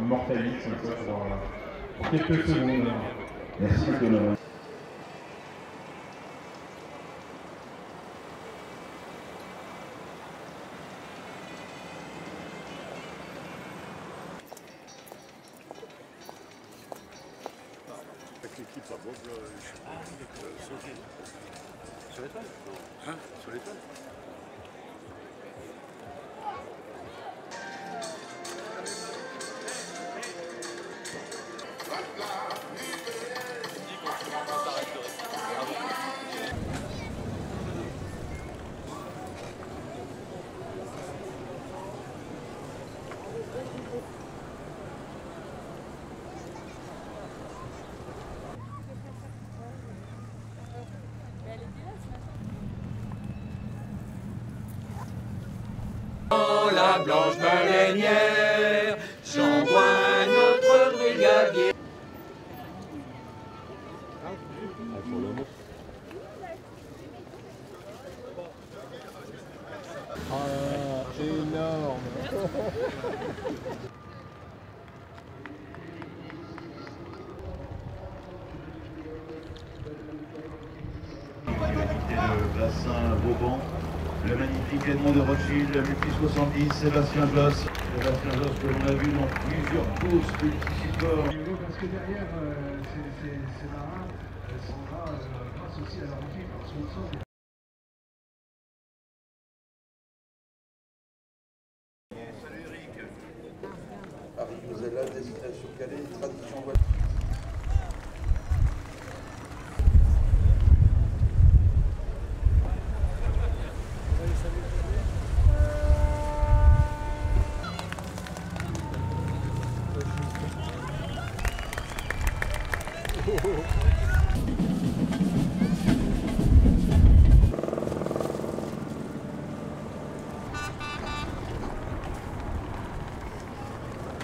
immortalise comme ça pour, pour quelques secondes. Merci Thomas. Avec l'équipe à Bob, euh, je- sur sur l'étoile. Hein? Sur l'étoile blanche baleinière, j'envoie notre brigadier. Ah, énorme le bassin Vauban, le magnifique Edmond de Rothschild, le multi 70, Sébastien Josse. Sébastien Josse que l'on a vu dans plusieurs courses multisports. Parce que derrière, euh, ces, marins, euh, sont là euh, grâce aussi à leur équipe, leur sponsor. Salut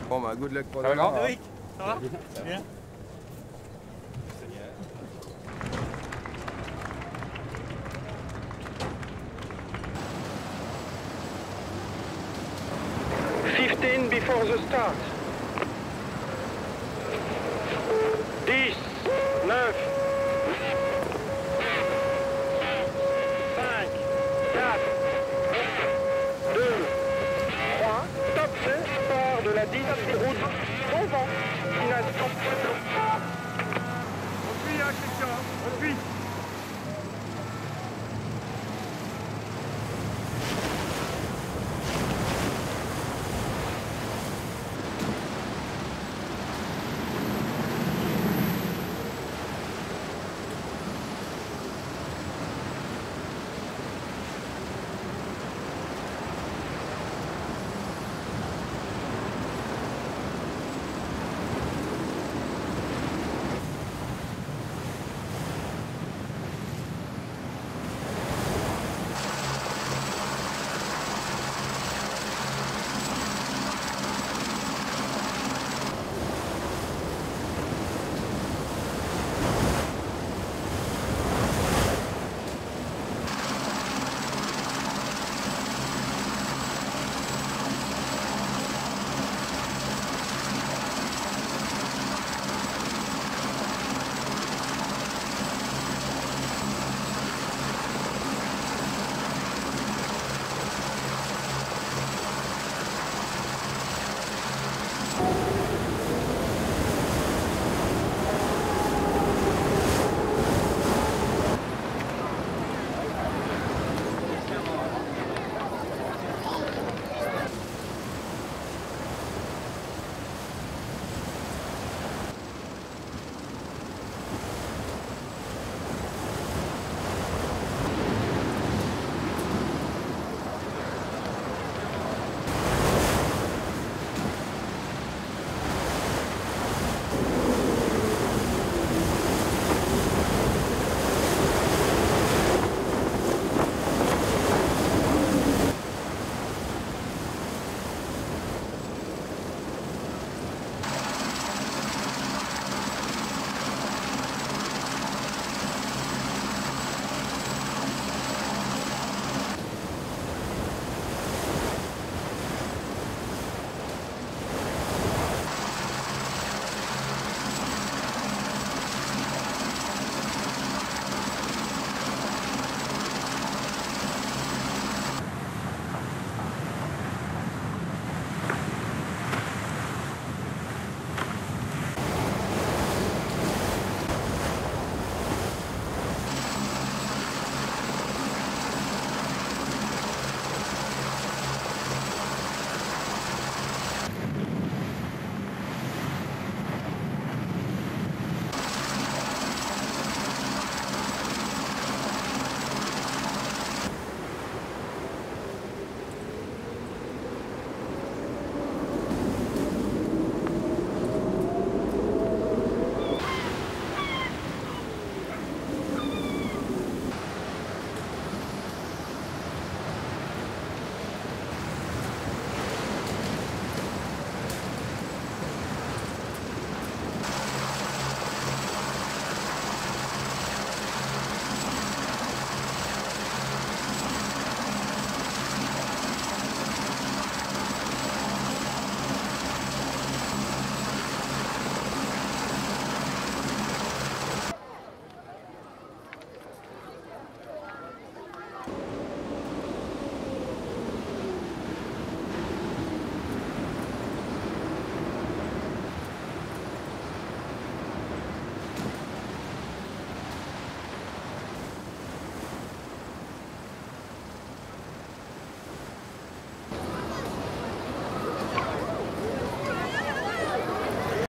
Bon bah good luck pour Ça va, grand. Bien. Fifteen before the start. La 10 route. Bon vent.